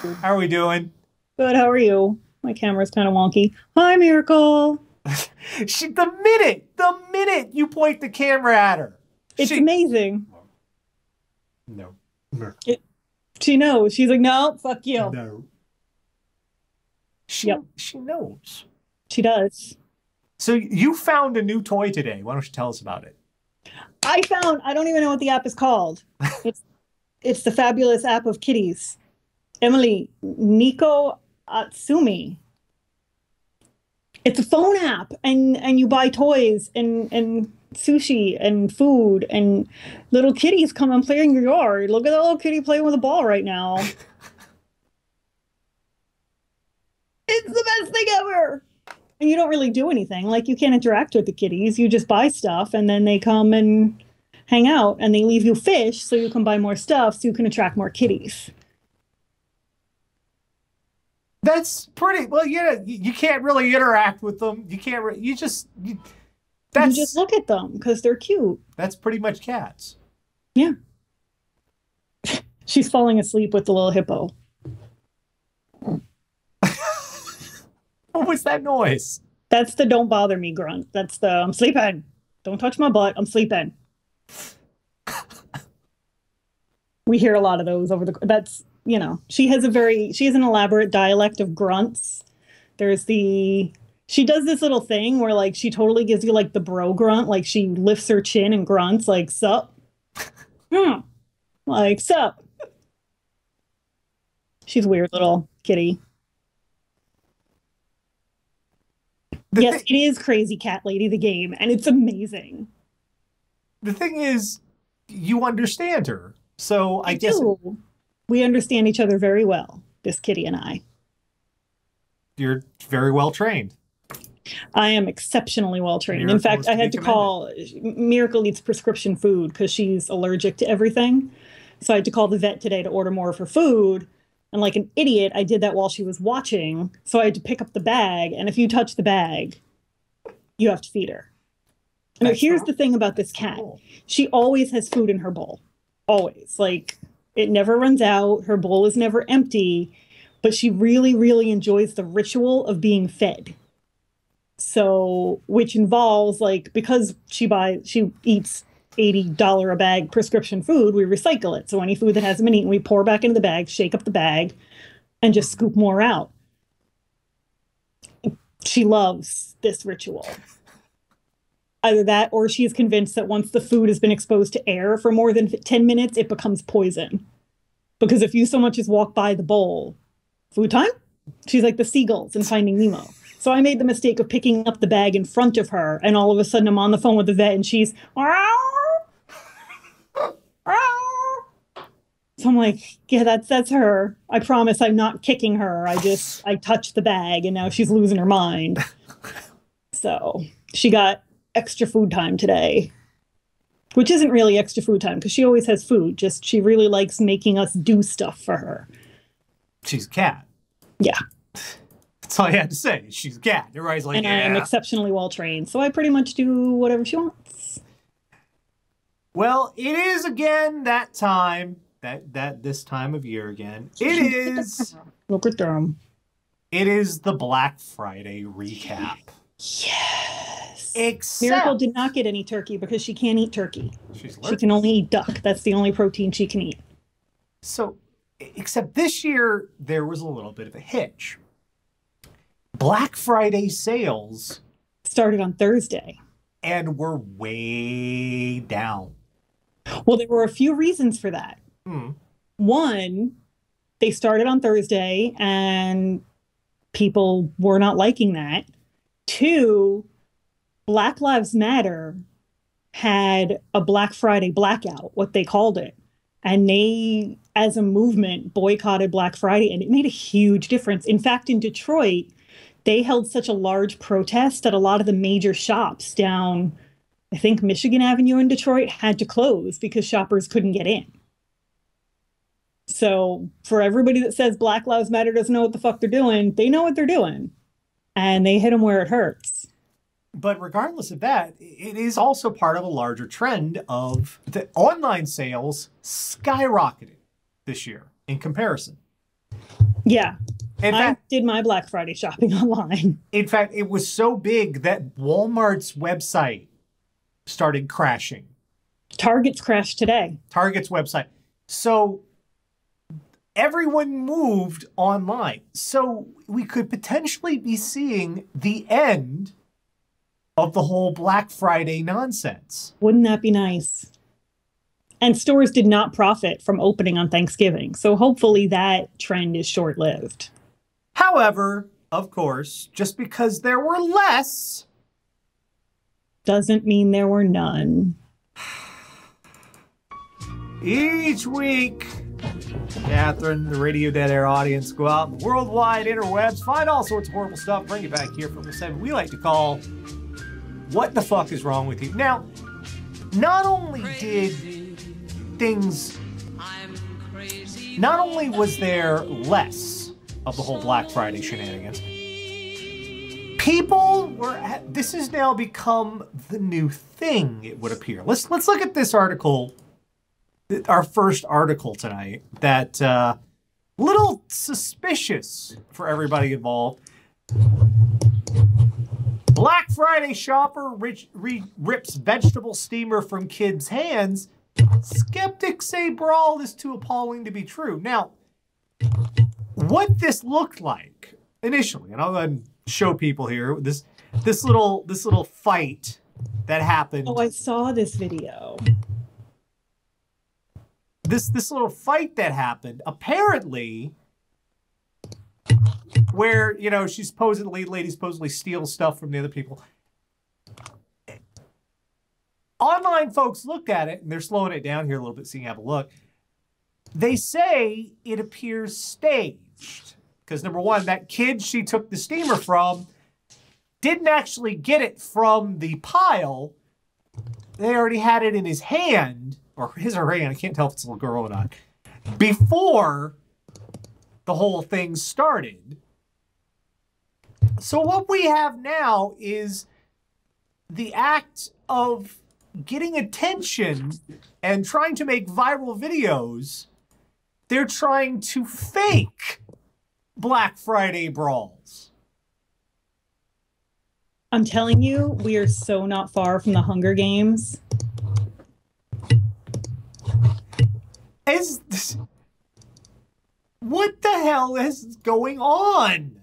How are we doing? Good. How are you? My camera's kind of wonky. Hi, Miracle. she, the minute, the minute you point the camera at her, It's she, amazing. no, She knows. She's like, no, fuck you. no. She, Yep. she knows. She does. So you found a new toy today. Why don't you tell us about it? I found. I don't even know what the app is called. it's it's the fabulous app of kitties. Emily Neko uh, Atsume. It's a phone app, and and you buy toys and and sushi and food, and little kitties come and play in your yard. Look at that little kitty playing with a ball right now. it's the best thing ever. And you don't really do anything. Like you can't interact with the kitties. You just buy stuff, and then they come and hang out, and they leave you fish, so you can buy more stuff, so you can attract more kitties. That's pretty well. Yeah, you, you can't really interact with them. You can't. Re- you just. You, that's you just look at them because they're cute. that's pretty much cats. Yeah. She's falling asleep with the little hippo. What was that noise? That's the don't bother me grunt. That's the I'm sleeping. Don't touch my butt. I'm sleeping. we hear a lot of those over the that's you know, she has a very she has an elaborate dialect of grunts. There's the she does this little thing where like she totally gives you like the bro grunt, like she lifts her chin and grunts like sup. Hmm. Like sup. She's a weird little kitty. The, yes, it is Crazy Cat Lady the game, and it's amazing. the thing is, you understand her. So I, I guess do. We understand each other very well, this kitty and I. you're very well trained. I am exceptionally well trained. In fact, I had to call Miracle eats prescription food because she's allergic to everything. So I had to call the vet today to order more of her food. And like an idiot, I did that while she was watching. So I had to pick up the bag. And if you touch the bag, you have to feed her. Now, here's cool. the thing about this cat. Cool. she always has food in her bowl always like it never runs out. Her bowl is never empty but she really really enjoys the ritual of being fed. So which involves like because she buys she eats $80 a bag prescription food we recycle it. So any food that hasn't been eaten we pour back into the bag shake up the bag and just scoop more out. She loves this ritual either that or she's convinced that once the food has been exposed to air for more than 10 minutes it becomes poison. Because if you so much as walk by the bowl food time? She's like the seagulls in finding nemo. So i made the mistake of picking up the bag in front of her and all of a sudden i'm on the phone with the vet and she's so i'm like yeah that's that's her. I promise i'm not kicking her. I just i touched the bag and now she's losing her mind. So she got extra food time today, which isn't really extra food time because she always has food. Just she really likes making us do stuff for her. She's a cat. Yeah. That's all I had to say. She's a cat. Everybody's like, and I am exceptionally well trained, so I pretty much do whatever she wants. well, it is again that time. That that this time of year again. It is. Look at them. It is the Black Friday recap. Yes. Except Miracle did not get any turkey because she can't eat turkey. she's She can only eat duck. That's the only protein she can eat. So, except this year there was a little bit of a hitch. Black Friday sales Started on Thursday. and we're way down. Well, there were a few reasons for that. Hmm. one, they started on Thursday and people were not liking that. Two, Black Lives Matter had a Black Friday blackout, what they called it. And they, as a movement, boycotted Black Friday, and it made a huge difference. In fact, in Detroit, they held such a large protest that a lot of the major shops down, I think, Michigan Avenue in Detroit had to close because shoppers couldn't get in. So for everybody that says Black Lives Matter doesn't know what the fuck they're doing, they know what they're doing, and they hit them where it hurts. But regardless of that, it is also part of a larger trend of the online sales skyrocketing this year in comparison. Yeah. In I did my Black Friday shopping online. in fact, it was so big that Walmart's website started crashing. Target's crashed today. Target's website. So everyone moved online. So we could potentially be seeing the end of the whole Black Friday nonsense. Wouldn't that be nice? And stores did not profit from opening on Thanksgiving. So hopefully that trend is short lived. However, of course, just because there were less, Doesn't mean there were none. each week, Catherine, the Radio Dead Air audience, go out in the worldwide interwebs, find all sorts of horrible stuff, bring it back here from the seven we like to call What the Fuck is Wrong with You? Now, not only did things, not only was there less of the whole Black Friday shenanigans, people were, at, this has now become the new thing, it would appear. Let's, let's look at this article our first article tonight that uh little suspicious for everybody involved black friday shopper rich, re, rips vegetable steamer from kids hands. Skeptics say brawl is too appalling to be true. Now what this looked like initially and i'll go ahead and show people here this this little this little fight that happened. Oh, I saw this video. this this little fight that happened apparently where you know she supposedly lady supposedly steals stuff from the other people online folks looked at it and they're slowing it down here a little bit so you have a look they say it appears staged because number one that kid she took the steamer from didn't actually get it from the pile they already had it in his hand or his or her hand. I can't tell if it's a little girl or not. Before the whole thing started. So what we have now is the act of getting attention and trying to make viral videos. They're trying to fake Black Friday brawls. I'm telling you, we are so not far from the Hunger Games. Is this, what the hell is going on?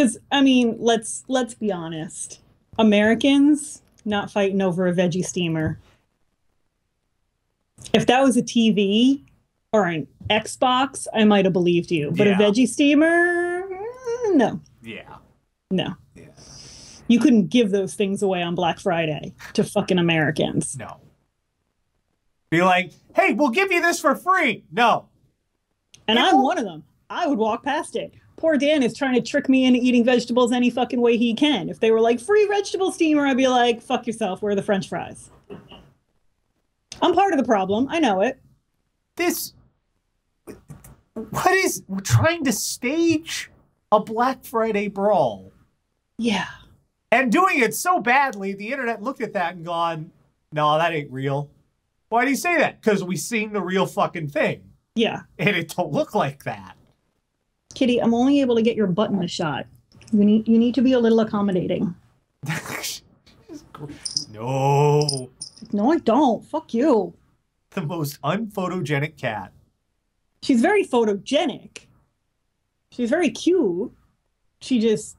Because I mean, let's let's be honest. Americans not fighting over a veggie steamer. If that was a TV or an Xbox, I might have believed you. But Yeah. a veggie steamer, mm, no, Yeah. no. Yeah. You couldn't give those things away on Black Friday to fucking Americans. No. Be like, hey, we'll give you this for free. No. And People- I'm one of them. I would walk past it. Poor Dan is trying to trick me into eating vegetables any fucking way he can. If they were like free vegetable steamer, I'd be like, fuck yourself, where are the french fries? I'm part of the problem. I know it. This. What is. We're trying to stage a Black Friday brawl Yeah. and doing it so badly, the internet looked at that and gone, no, that ain't real. Why do you say that? Because we seen the real fucking thing. Yeah. And it don't look like that. Kitty, I'm only able to get your butt in the shot. You need you need to be a little accommodating. no. No, I don't. Fuck you. The most unphotogenic cat. She's very photogenic. She's very cute. She just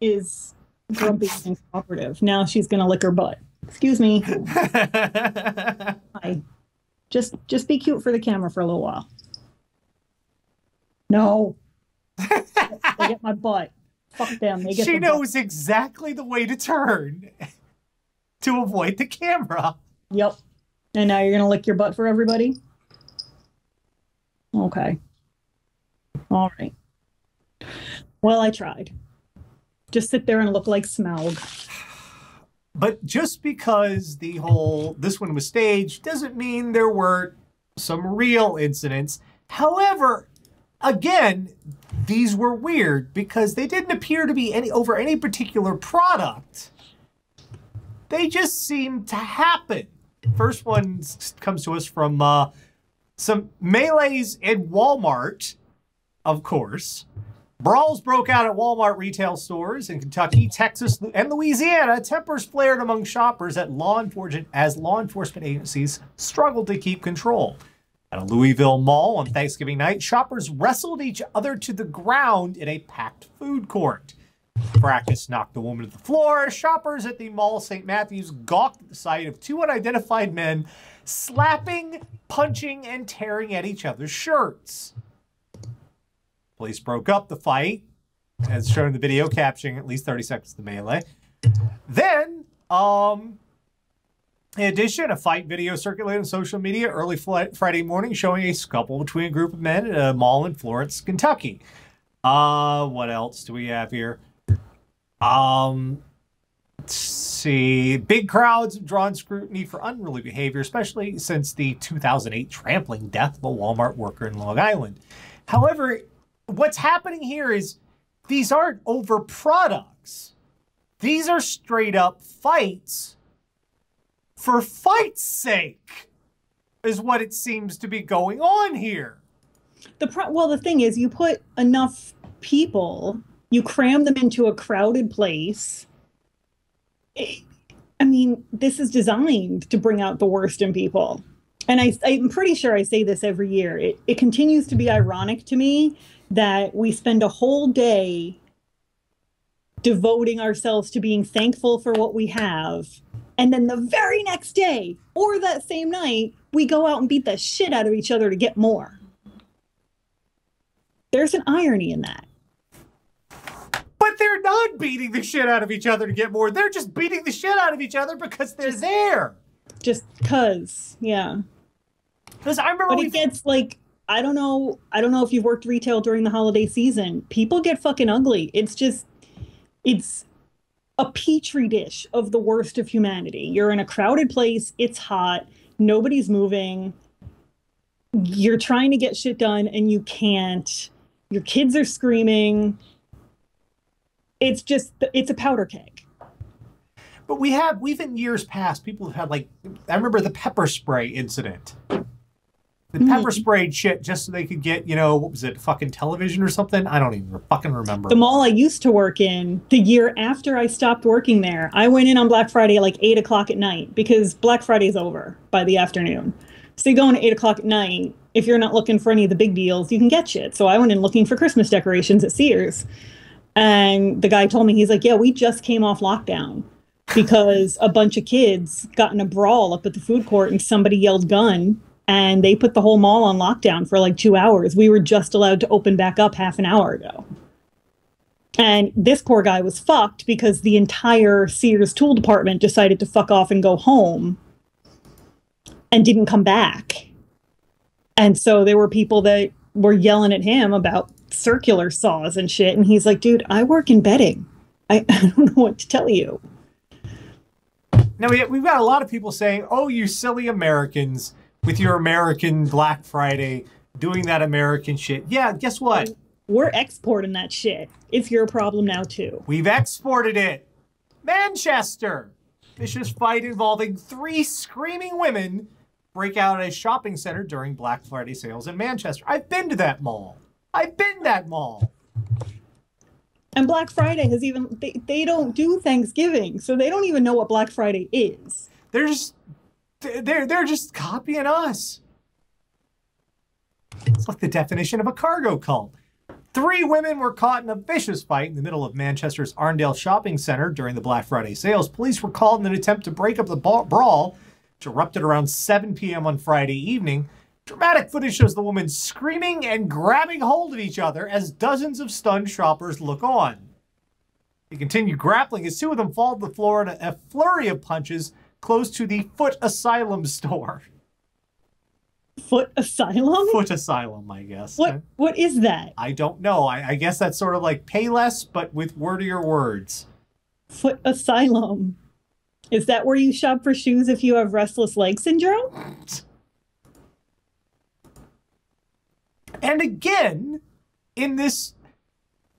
is grumpy and cooperative. Now she's gonna lick her butt. Excuse me. Hi. Just just be cute for the camera for a little while. No. They get my butt. Fuck them. They get she the butt. knows exactly the way to turn to avoid the camera. Yep. And now you're gonna lick your butt for everybody? Okay. All right. Well, I tried. Just sit there and look like Smaug. But just because the whole this one was staged doesn't mean there weren't some real incidents. However, again, these were weird because they didn't appear to be any over any particular product. They just seemed to happen. First one comes to us from uh, some melees in Walmart of course. Brawls broke out at Walmart retail stores in Kentucky, Texas, and Louisiana. Tempers flared among shoppers at law as law enforcement agencies struggled to keep control. At a Louisville mall on Thanksgiving night, shoppers wrestled each other to the ground in a packed food court. Fracas knocked the woman to the floor. Shoppers at the mall St. Matthews gawked at the sight of two unidentified men slapping, punching, and tearing at each other's shirts. Police broke up the fight, as shown in the video, capturing at least 30 seconds of the melee. Then, um, in addition, a fight video circulated on social media early Friday morning showing a scuffle between a group of men at a mall in Florence, Kentucky. Uh, what else do we have here? Um, let's see. Big crowds have drawn scrutiny for unruly behavior, especially since the 2008 trampling death of a Walmart worker in Long Island. However, what's happening here is these aren't over products. These are straight up fights for fight's sake, is what it seems to be going on here. The pro- well, the thing is, you put enough people, you cram them into a crowded place. I mean, this is designed to bring out the worst in people. And I, I'm pretty sure I say this every year. It, it continues to be ironic to me that we spend a whole day devoting ourselves to being thankful for what we have. And then the very next day or that same night, we go out and beat the shit out of each other to get more. There's an irony in that. But they're not beating the shit out of each other to get more. They're just beating the shit out of each other because they're just, there. Just cuz, yeah. Because I remember but it gets like I don't know. I don't know if you've worked retail during the holiday season. People get fucking ugly. It's just, it's a petri dish of the worst of humanity. You're in a crowded place. It's hot. Nobody's moving. You're trying to get shit done and you can't. Your kids are screaming. It's just, it's a powder keg. But we have, we've in years past, people have had like, I remember the pepper spray incident the mm-hmm. pepper sprayed shit just so they could get, you know, what was it, fucking television or something? I don't even fucking remember. The mall I used to work in, the year after I stopped working there, I went in on Black Friday at like eight o'clock at night because Black Friday's over by the afternoon. So you go in at eight o'clock at night. If you're not looking for any of the big deals, you can get shit. So I went in looking for Christmas decorations at Sears. And the guy told me, he's like, yeah, we just came off lockdown because a bunch of kids got in a brawl up at the food court and somebody yelled gun and they put the whole mall on lockdown for like two hours. We were just allowed to open back up half an hour ago. And this poor guy was fucked because the entire Sears tool department decided to fuck off and go home and didn't come back. And so there were people that were yelling at him about circular saws and shit. And he's like, dude, I work in bedding. I, I don't know what to tell you. Now, we've got a lot of people saying, oh, you silly Americans with your American Black Friday, doing that American shit. Yeah, guess what? We're exporting that shit. It's your problem now, too. We've exported it. Manchester. Vicious fight involving three screaming women break out at a shopping center during Black Friday sales in Manchester. I've been to that mall. I've been that mall. And Black Friday has even they, they don't do Thanksgiving, so they don't even know what Black Friday is. They're just they're, they're just copying us. It's like the definition of a cargo cult. Three women were caught in a vicious fight in the middle of Manchester's Arndale Shopping Centre during the Black Friday sales. Police were called in an attempt to break up the brawl, which erupted around 7 p.m. on Friday evening. Dramatic footage shows the women screaming and grabbing hold of each other as dozens of stunned shoppers look on. They continue grappling as two of them fall to the floor in a flurry of punches close to the Foot Asylum store. Foot Asylum? Foot Asylum, I guess. What What is that? I don't know. I, I guess that's sort of like Payless, but with wordier words. Foot Asylum. Is that where you shop for shoes if you have restless leg syndrome? And again, in this,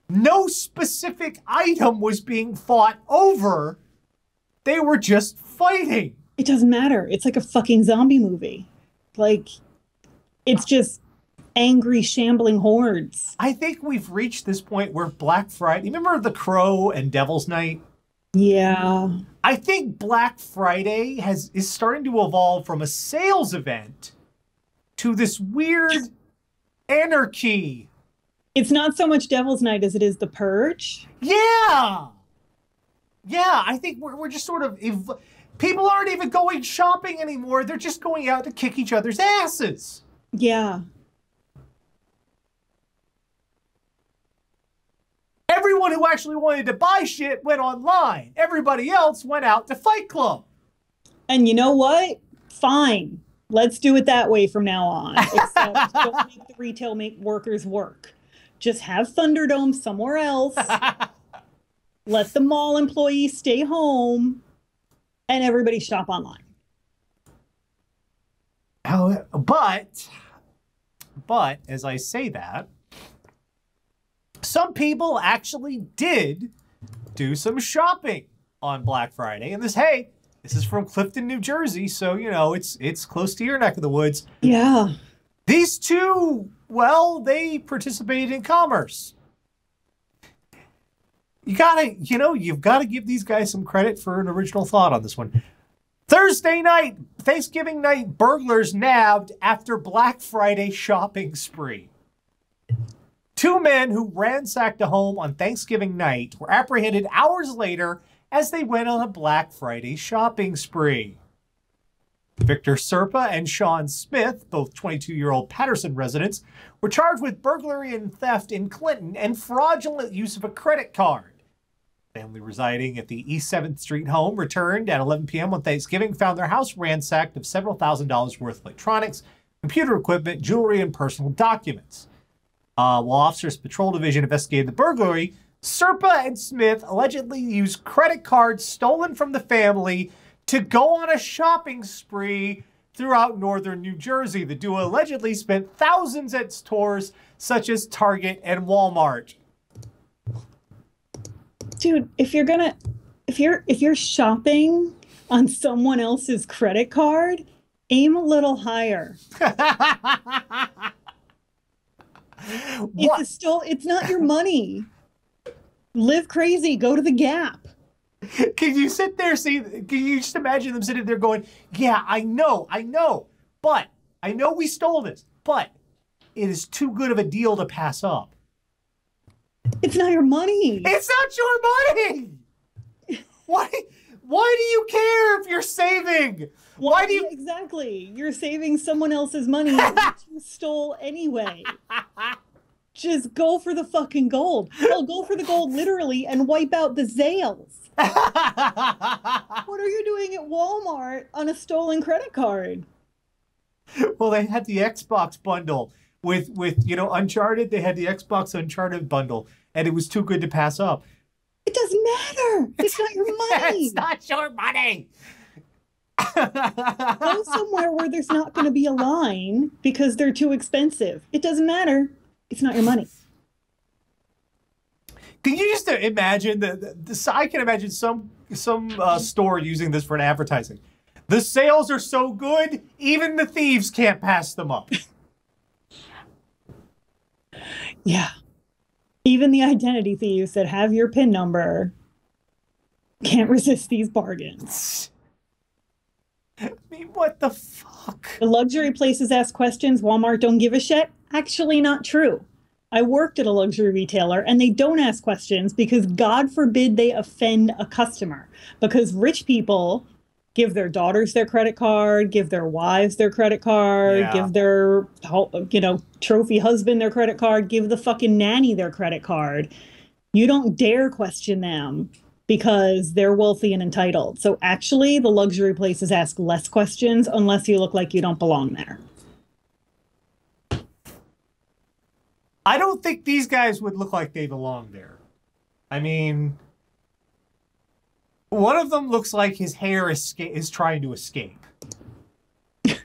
no specific item was being fought over. They were just fighting. It doesn't matter. It's like a fucking zombie movie. Like, it's just angry, shambling hordes. I think we've reached this point where Black Friday. Remember the Crow and Devil's Night? Yeah. I think Black Friday has is starting to evolve from a sales event to this weird anarchy. It's not so much Devil's Night as it is the Purge. Yeah. Yeah, I think we're, we're just sort of. Ev- people aren't even going shopping anymore. They're just going out to kick each other's asses. Yeah. Everyone who actually wanted to buy shit went online. Everybody else went out to Fight Club. And you know what? Fine. Let's do it that way from now on. Except don't make the retail make workers work. Just have Thunderdome somewhere else. Let the mall employees stay home and everybody shop online. How- But, but as I say that, some people actually did do some shopping on Black Friday. And this, hey, this is from Clifton, New Jersey, so you know it's it's close to your neck of the woods. Yeah. These two, well, they participated in commerce. You gotta, you know, you've got to give these guys some credit for an original thought on this one. Thursday night, Thanksgiving night, burglars nabbed after Black Friday shopping spree. Two men who ransacked a home on Thanksgiving night were apprehended hours later as they went on a Black Friday shopping spree. Victor Serpa and Sean Smith, both 22 year old Paterson residents, were charged with burglary and theft in Clifton and fraudulent use of a credit card. Family residing at the East 7th Street home returned at 11 p.m. on Thanksgiving found their house ransacked of several thousand dollars worth of electronics, computer equipment, jewelry, and personal documents. Uh, while officers patrol division investigated the burglary, Serpa and Smith allegedly used credit cards stolen from the family to go on a shopping spree throughout northern New Jersey. The duo allegedly spent thousands at stores such as Target and Walmart. Dude, if you're gonna if you're if you're shopping on someone else's credit card, aim a little higher. It's still it's not your money. Live crazy, go to the gap. Can you sit there, see? Can you just imagine them sitting there going, Yeah, I know, I know, but I know we stole this, but it is too good of a deal to pass up. It's not your money. It's not your money. Why? Why do you care if you're saving? Why do you? exactly? You're saving someone else's money that you stole anyway. Just go for the fucking gold. Well, go for the gold literally and wipe out the Zales. What are you doing at Walmart on a stolen credit card? well, they had the Xbox bundle with with you know Uncharted. They had the Xbox Uncharted bundle, and it was too good to pass up. It doesn't matter. It's not your money. It's not your money. Go somewhere where there's not going to be a line because they're too expensive. It doesn't matter. It's not your money. Can you just imagine the, the, the I can imagine some some uh, store using this for an advertising. The sales are so good, even the thieves can't pass them up. Yeah. Even the identity thieves that have your PIN number can't resist these bargains. I mean, what the fuck? The luxury places ask questions, Walmart don't give a shit. Actually, not true. I worked at a luxury retailer and they don't ask questions because God forbid they offend a customer. Because rich people give their daughters their credit card, give their wives their credit card, Yeah. give their you know, trophy husband their credit card, give the fucking nanny their credit card. You don't dare question them because they're wealthy and entitled. So actually, the luxury places ask less questions unless you look like you don't belong there. I don't think these guys would look like they belong there. I mean, one of them looks like his hair is, is trying to escape.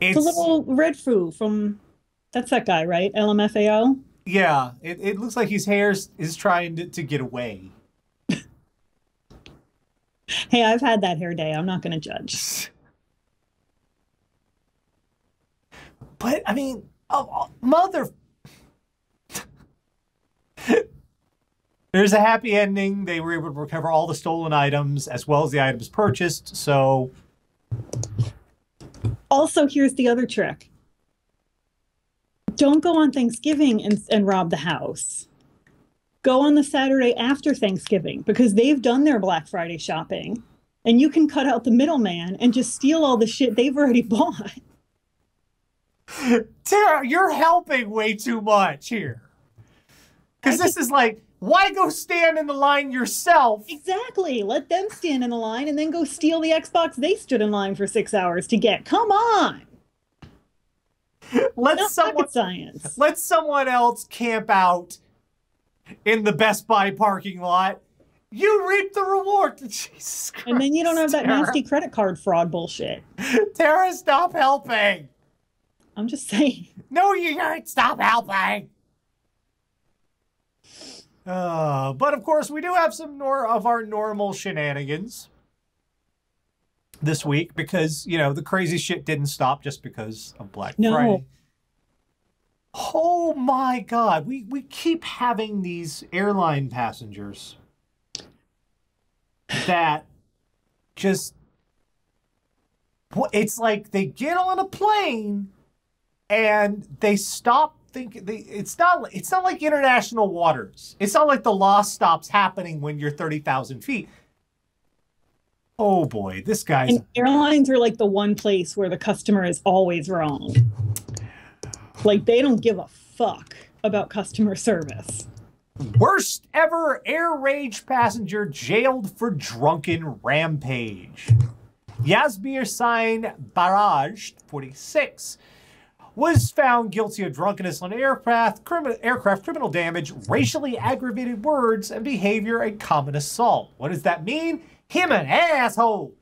It's a little Redfoo from that's that guy, right? LMFAO. Yeah, it, it looks like his hair is, is trying to, to get away. Hey, I've had that hair day. I'm not going to judge. But I mean, oh, oh mother. There's a happy ending. They were able to recover all the stolen items as well as the items purchased. So, Also, here's the other trick. Don't go on Thanksgiving and, and rob the house. Go on the Saturday after Thanksgiving because they've done their Black Friday shopping. And you can cut out the middleman and just steal all the shit they've already bought. Tara, you're helping way too much here. Because this is like, why go stand in the line yourself? Exactly. Let them stand in the line and then go steal the Xbox they stood in line for six hours to get. Come on. Let Not someone science. let someone else camp out in the Best Buy parking lot. You reap the reward. Jesus Christ. And then you don't have that Tara. nasty credit card fraud bullshit. Tara, stop helping. I'm just saying. No, you aren't. Stop helping. Uh, but of course, we do have some more of our normal shenanigans this week because you know the crazy shit didn't stop just because of Black No. Friday. Oh my God, we we keep having these airline passengers that just it's like they get on a plane and they stop thinking they, it's not it's not like international waters it's not like the loss stops happening when you're 30,000 feet oh boy this guy's And airlines are like the one place where the customer is always wrong. Like they don't give a fuck about customer service. worst ever air rage passenger jailed for drunken rampage Yasmir Sain Baraj 46 was found guilty of drunkenness on aircraft, crimi- aircraft criminal damage, racially aggravated words, and behavior and common assault. What does that mean? Him an asshole.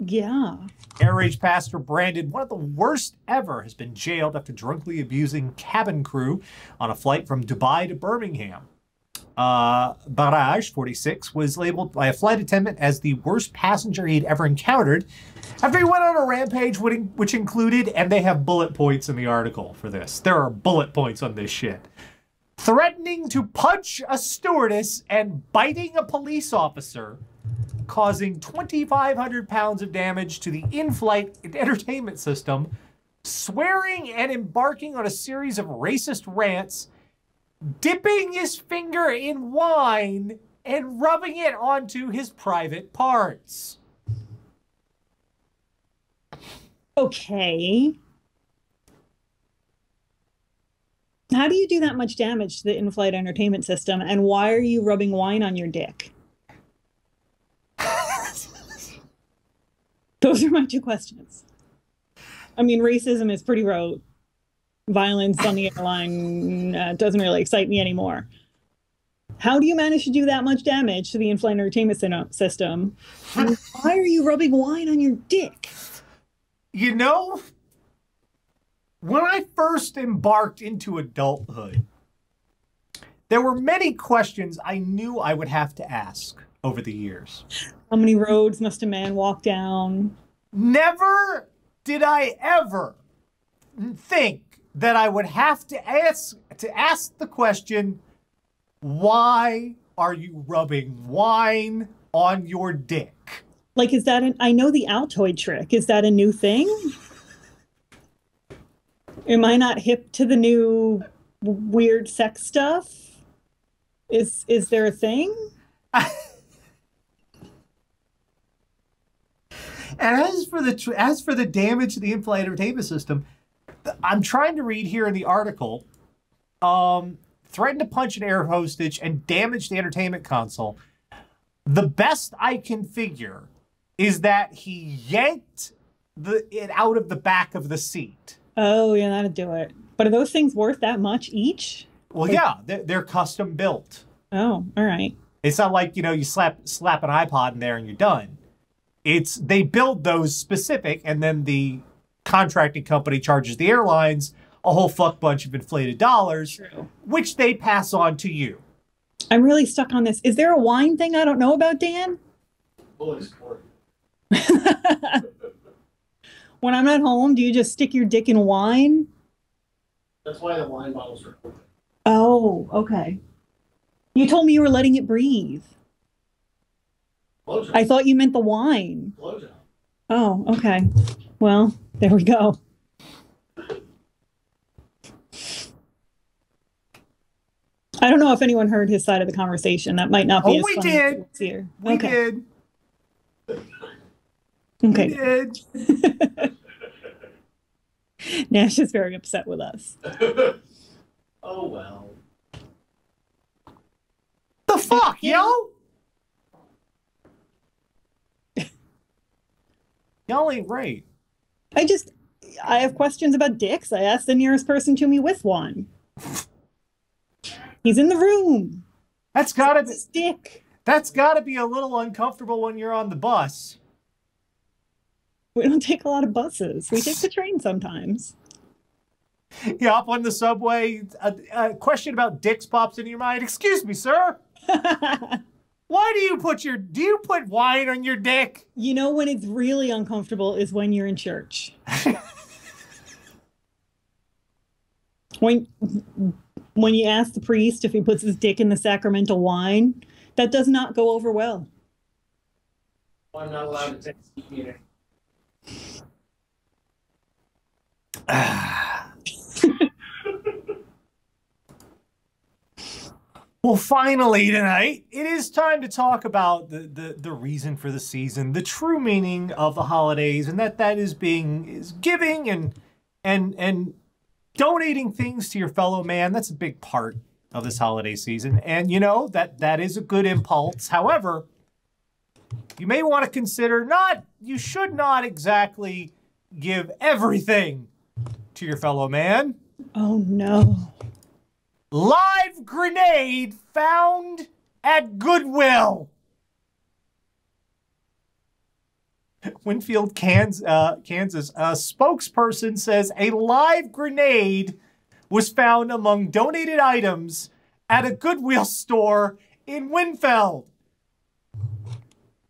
Yeah. Air Rage passenger Brandon, one of the worst ever, has been jailed after drunkenly abusing cabin crew on a flight from Dubai to Birmingham. Uh, Baraj, 46, was labeled by a flight attendant as the worst passenger he'd ever encountered after he went on a rampage, which which included, and they have bullet points in the article for this. There are bullet points on this shit. Threatening to punch a stewardess and biting a police officer, causing 2,500 pounds of damage to the in flight entertainment system, swearing and embarking on a series of racist rants, dipping his finger in wine, and rubbing it onto his private parts. Okay. How do you do that much damage to the in flight entertainment system? And why are you rubbing wine on your dick? Those are my two questions. I mean, racism is pretty rote. Violence on the airline uh, doesn't really excite me anymore. How do you manage to do that much damage to the in flight entertainment system? And why are you rubbing wine on your dick? You know, when I first embarked into adulthood, there were many questions I knew I would have to ask over the years. How many roads must a man walk down? Never did I ever think that I would have to ask to ask the question, why are you rubbing wine on your dick? Like, is that an? I know the Altoid trick. Is that a new thing? Am I not hip to the new weird sex stuff? Is is there a thing? And as for the as for the damage to the in-flight entertainment system, I'm trying to read here in the article. Um, threatened to punch an air hostage and damage the entertainment console. The best I can figure is that he yanked the it out of the back of the seat. Oh, yeah, that'd do it. But are those things worth that much each? Well, yeah, they're, they're custom built. Oh, all right. It's not like you know you slap slap an iPod in there and you're done. It's they build those specific, and then the contracting company charges the airlines a whole fuck bunch of inflated dollars, True. which they pass on to you. I'm really stuck on this. Is there a wine thing I don't know about, Dan? Bullet is court. When I'm at home, do you just stick your dick in wine? That's why the wine bottles are open. Oh, okay. You told me you were letting it breathe. Blowjob. I thought you meant the wine. Blowjob. Oh, okay. Well, there we go. I don't know if anyone heard his side of the conversation. That might not be Oh, as we funny did. as what's here. We okay. did. Okay. We did. Nash is very upset with us. oh well. The fuck, yo? Y'all ain't right. I just, I have questions about dicks. I asked the nearest person to me with one. He's in the room. That's gotta be dick. that's gotta be a little uncomfortable when you're on the bus. We don't take a lot of buses. We take the train sometimes. You hop on the subway, a, a question about dicks pops into your mind. Excuse me, sir. Why do you put your do you put wine on your dick? you know when it's really uncomfortable is when you're in church. when when you ask the priest if he puts his dick in the sacramental wine, that does not go over well. I'm not allowed to take meeting. Well, finally tonight, it is time to talk about the, the, the reason for the season, the true meaning of the holidays, and that that is being is giving and and and donating things to your fellow man. That's a big part of this holiday season, and you know that that is a good impulse. However, you may want to consider not you should not exactly give everything to your fellow man Oh no. Live grenade found at Goodwill. Winfield, Kansas, uh, Kansas. A spokesperson says a live grenade was found among donated items at a Goodwill store in Winfield.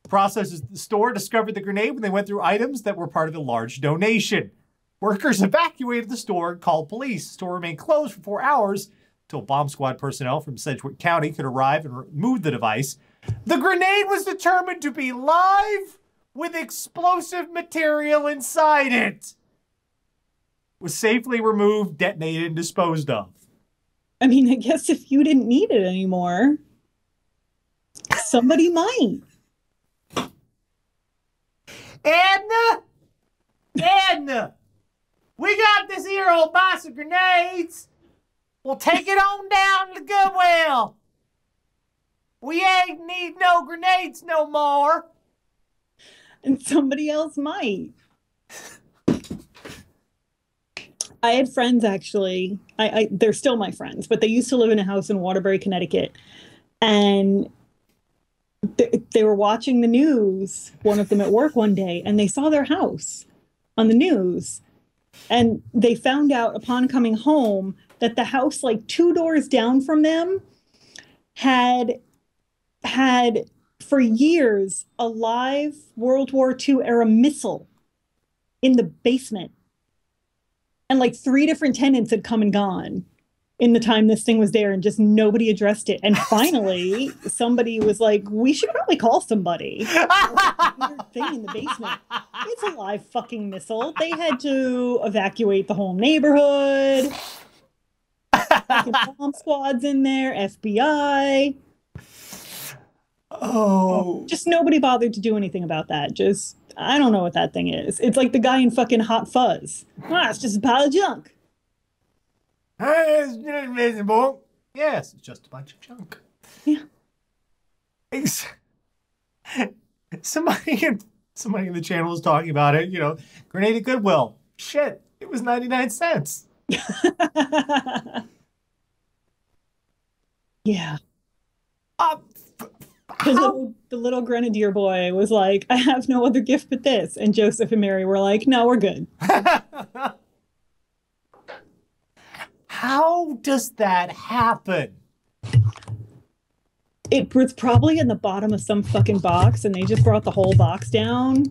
Processors at the store discovered the grenade when they went through items that were part of a large donation. Workers evacuated the store and called police. The store remained closed for four hours until bomb squad personnel from Sedgwick County could arrive and remove the device. The grenade was determined to be live with explosive material inside it. Was safely removed, detonated, and disposed of. I mean, I guess if you didn't need it anymore, somebody might. Edna! Edna! We got this here old box of grenades. We'll take it on down to Goodwill. We ain't need no grenades no more. and somebody else might. I had friends actually. I, I they're still my friends, but they used to live in a house in Waterbury, Connecticut, and they, they were watching the news. One of them at work one day, and they saw their house on the news, and they found out upon coming home that the house, like two doors down from them, had had for years a live World War II era missile in the basement. And like three different tenants had come and gone in the time this thing was there, and just nobody addressed it. And finally, somebody was like, We should probably call somebody. Thing in the basement. It's a live fucking missile. They had to evacuate the whole neighborhood. Fucking bomb squads in there, FBI Oh. just nobody bothered to do anything about that. Just I don't know what that thing is. It's like the guy in fucking Hot Fuzz. Ah, it's just a pile of junk. Hey, It's invisible. Yes, it's just a bunch of junk. Yeah. It's- somebody in somebody in the channel was talking about it. You know, grenade at Goodwill. Shit, it was ninety nine cents. yeah. Uh, The how? little, the little grenadier boy was like, I have no other gift but this. And Joseph and Mary were like, No, we're good. how does that happen? It was probably in the bottom of some fucking box, and they just brought the whole box down.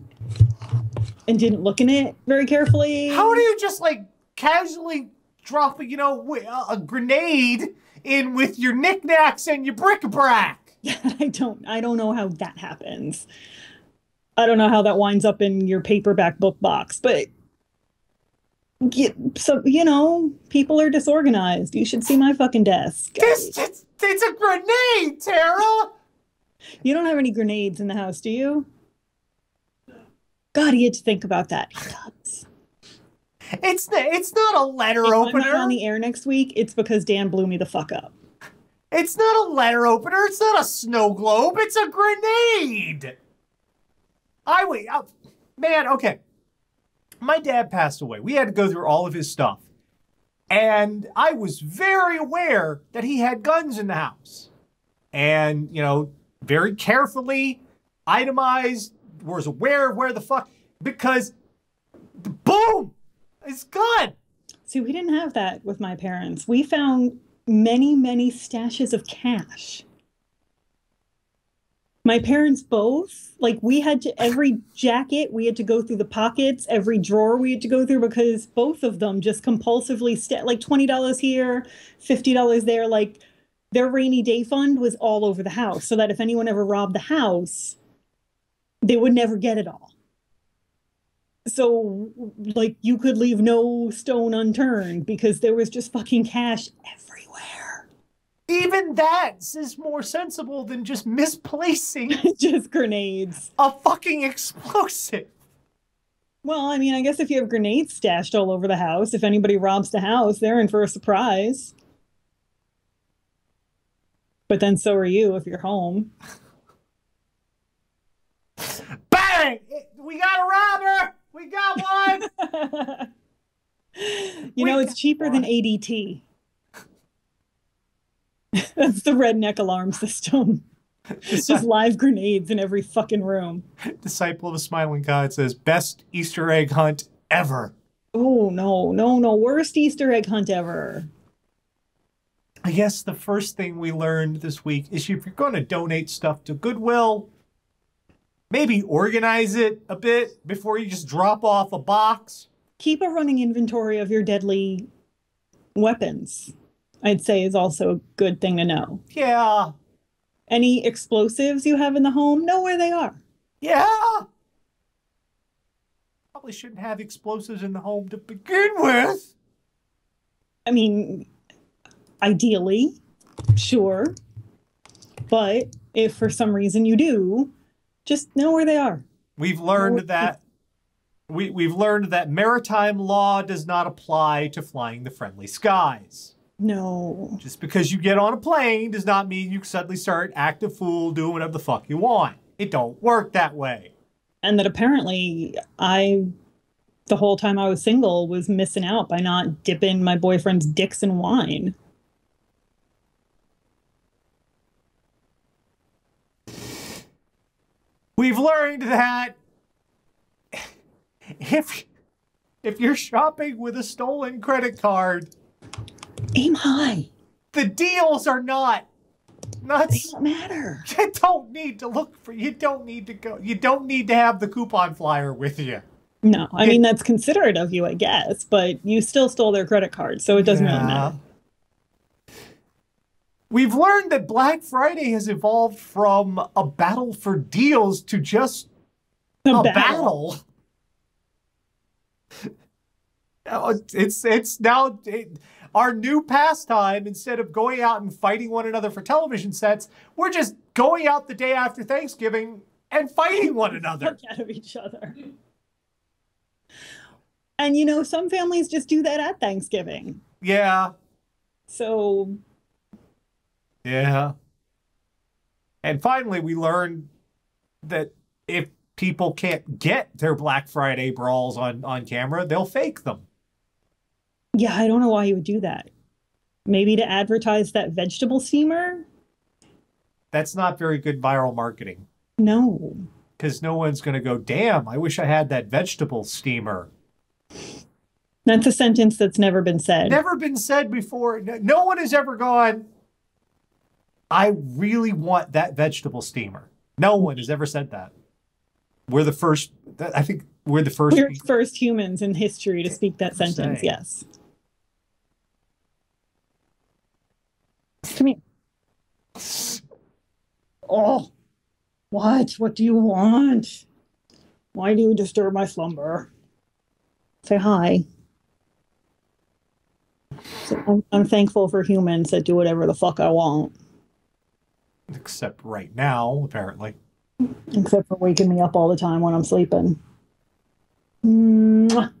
and didn't look in it very carefully. How do you just like casually drop, you know, uh, a grenade in with your knickknacks and your bric-a-brac? I don't I don't know how that happens. I don't know how that winds up in your paperback book box, but yeah, so you know, people are disorganized. You should see my fucking desk. This it's, it's a grenade, Tara. You don't have any grenades in the house, do you? God, he had to think about that. He does. It's the, it's not a letter If I'm not opener. on the air next week, it's because Dan blew me the fuck up. It's not a letter opener. It's not a snow globe. It's a grenade. I wait. uh, man, okay. My dad passed away. We had to go through all of his stuff. And I was very aware that he had guns in the house. And, you know, very carefully itemized, was aware of where the fuck, because boom, it's gun. See, we didn't have that with my parents. We found many, many stashes of cash. My parents both, like, we had to, every jacket, we had to go through the pockets, every drawer we had to go through because both of them just compulsively, sta like $20 here, $50 there. Like, their rainy day fund was all over the house so that if anyone ever robbed the house, they would never get it all. So, like, you could leave no stone unturned because there was just fucking cash everywhere. Even that is more sensible than just misplacing just grenades. a fucking explosive. Well, I mean, I guess if you have grenades stashed all over the house, if anybody robs the house, they're in for a surprise. But then so are you if you're home. Bang! We got a robber! We got one! you know, We it's got cheaper than. ADT. That's the redneck alarm system. It's just live grenades in every fucking room. Disciple of a Smiling God says, best Easter egg hunt ever. Oh, no, no, no. Worst Easter egg hunt ever. I guess the first thing we learned this week is if you're going to donate stuff to Goodwill, maybe organize it a bit before you just drop off a box. Keep a running inventory of your deadly weapons, I'd say is also a good thing to know. Yeah, Any explosives you have in the home, know where they are. yeah. Probably shouldn't have explosives in the home to begin with. I mean, ideally, sure. But if for some reason you do, just know where they are. We've learned that we, we've learned that maritime law does not apply to flying the friendly skies. No. Just because you get on a plane does not mean you suddenly start acting a fool doing whatever the fuck you want. It don't work that way. And that apparently I, the whole time I was single, was missing out by not dipping my boyfriend's dicks in wine. We've learned that if if you're shopping with a stolen credit card, Aim high. the deals are not They don't matter. You don't need to look for you don't need to go you don't need to have the coupon flyer with you. No, I mean that's considerate of you, I guess, but you still stole their credit card, so it doesn't really matter. We've learned that Black Friday has evolved from a battle for deals to just The a battle. battle. It's- It's it's now it, our new pastime. Instead of going out and fighting one another for television sets, we're just going out the day after Thanksgiving and fighting one another. Out of each other. And you know, some families just do that at Thanksgiving. Yeah, So yeah. And finally, we learned that if people can't get their Black Friday brawls on on camera, they'll fake them. yeah, I don't know why you would do that. Maybe to advertise that vegetable steamer? That's not very good viral marketing. No. because no one's going to go, damn, I wish I had that vegetable steamer. That's a sentence that's never been said. Never been said before. No, no one has ever gone, I really want that vegetable steamer. No one has ever said that. We're the first. I think we're the 1st We're the first humans in history to speak that Say. sentence. Yes. Come here. Oh, what? What do you want? Why do you disturb my slumber? Say hi. So I'm, I'm thankful for humans that do whatever the fuck I want, Except right now, apparently. Except for waking me up all the time when I'm sleeping. Mwah.